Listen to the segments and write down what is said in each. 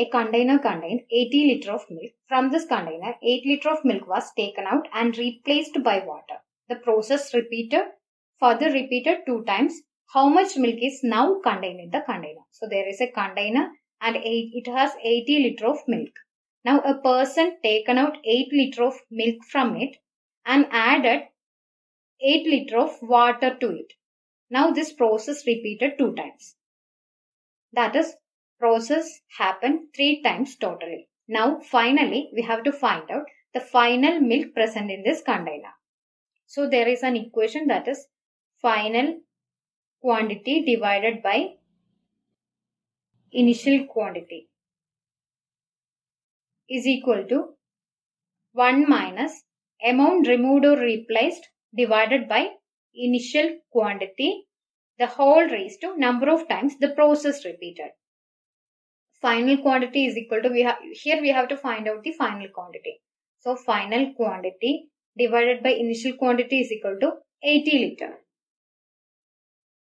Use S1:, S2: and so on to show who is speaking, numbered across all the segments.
S1: A container contained 80 liter of milk. From this container, 8 liter of milk was taken out and replaced by water. The process repeated, further repeated two times. How much milk is now contained in the container? So there is a container and it has 80 liter of milk. Now a person taken out 8 liter of milk from it and added 8 liter of water to it. Now this process repeated two times. That is process happened three times totally. Now finally we have to find out the final milk present in this container. So there is an equation that is final quantity divided by initial quantity is equal to 1 minus amount removed or replaced divided by initial quantity the whole raised to number of times the process repeated. Final quantity is equal to, we have here we have to find out the final quantity. So final quantity divided by initial quantity is equal to 80 liter.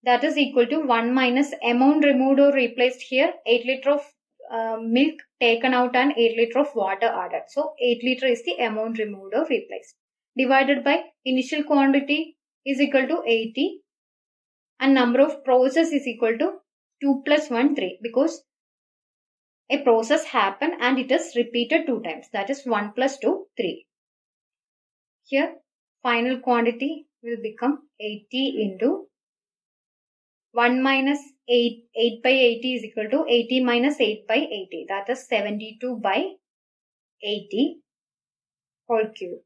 S1: That is equal to 1 minus amount removed or replaced here 8 liter of uh, milk taken out and 8 liter of water added. So 8 liter is the amount removed or replaced. Divided by initial quantity is equal to 80 and number of process is equal to 2 plus 1 3 because a process happen and it is repeated two times. That is 1 plus 2 3 here final quantity will become 80 into 1 minus 8 8 by 80 is equal to 80 minus 8 by 80 that is 72 by 80 whole cube.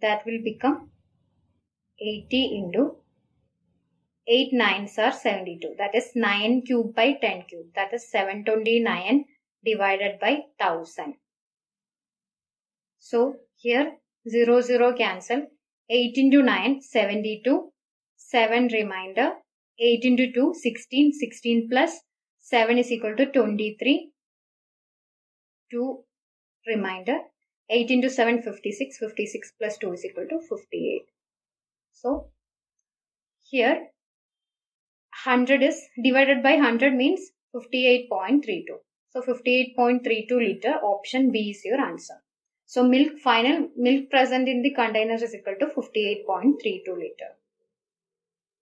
S1: That will become 80 into 8 nines are 72. That is 9 cube by 10 cube. That is 729 divided by 1000. So here 0 0 cancel. 8 into 9 72. 7 remainder. 8 into 2 16. 16 plus 7 is equal to 23. 2 remainder. 8 into 7 56. 56 plus 2 is equal to 58. So here 100 is divided by 100 means 58.32. So 58.32 liter option B is your answer. So milk final milk present in the container is equal to 58.32 liter.